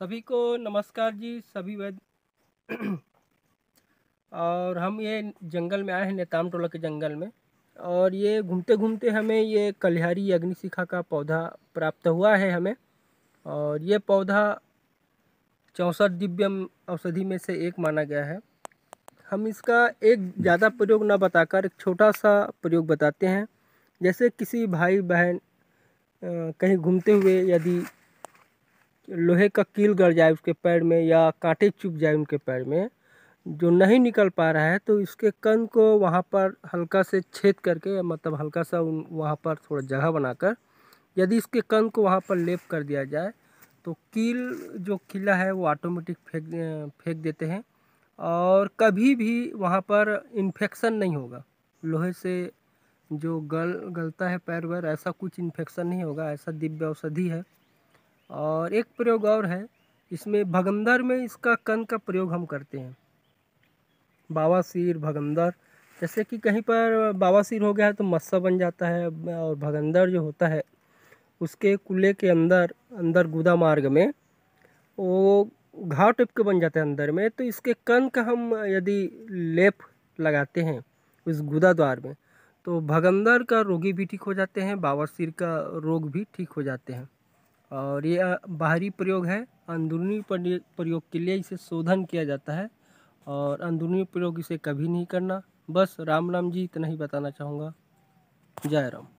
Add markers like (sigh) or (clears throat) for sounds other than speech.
सभी को नमस्कार जी, सभी वैद्य (clears throat) और हम ये जंगल में आए हैं, नेताम टोला के जंगल में। और ये घूमते घूमते हमें ये कलिहारी अग्निशिखा का पौधा प्राप्त हुआ है हमें। और ये पौधा चौंसठ दिव्यम औषधि में से एक माना गया है। हम इसका एक ज़्यादा प्रयोग न बताकर एक छोटा सा प्रयोग बताते हैं। जैसे किसी भाई बहन कहीं घूमते हुए यदि लोहे का कील गड़ जाए उसके पैर में या कांटे चुभ जाए उनके पैर में, जो नहीं निकल पा रहा है तो इसके कन को वहाँ पर हल्का से छेद करके मतलब हल्का सा उन, वहाँ पर थोड़ा जगह बनाकर, यदि इसके कन को वहाँ पर लेप कर दिया जाए तो कील जो किला है, वो ऑटोमेटिक फेंक फेंक देते हैं, और कभी भी वहाँ पर इन्फेक्शन नहीं होगा। लोहे से जो गल, गलता है पैर वैर ऐसा कुछ इन्फेक्शन नहीं होगा, ऐसा दिव्य औषधि है। और एक प्रयोग और है। इसमें भगंदर में इसका कन का प्रयोग हम करते हैं। बावासीर भगंदर जैसे कि कहीं पर बावासीर हो गया है तो मस्सा बन जाता है और भगंदर जो होता है, उसके कुल्ले के अंदर अंदर गुदा मार्ग में, वो घाव टिप के बन जाते हैं अंदर में। तो इसके कन का हम यदि लेप लगाते हैं उस गुदा द्वार में तो भगंदर का रोगी भी ठीक हो जाते हैं, बावासीर का रोग भी ठीक हो जाते हैं। और ये बाहरी प्रयोग है। अंदरूनी प्रयोग के लिए इसे शोधन किया जाता है और अंदरूनी प्रयोग इसे कभी नहीं करना। बस राम राम जी, इतना ही बताना चाहूँगा। जय राम।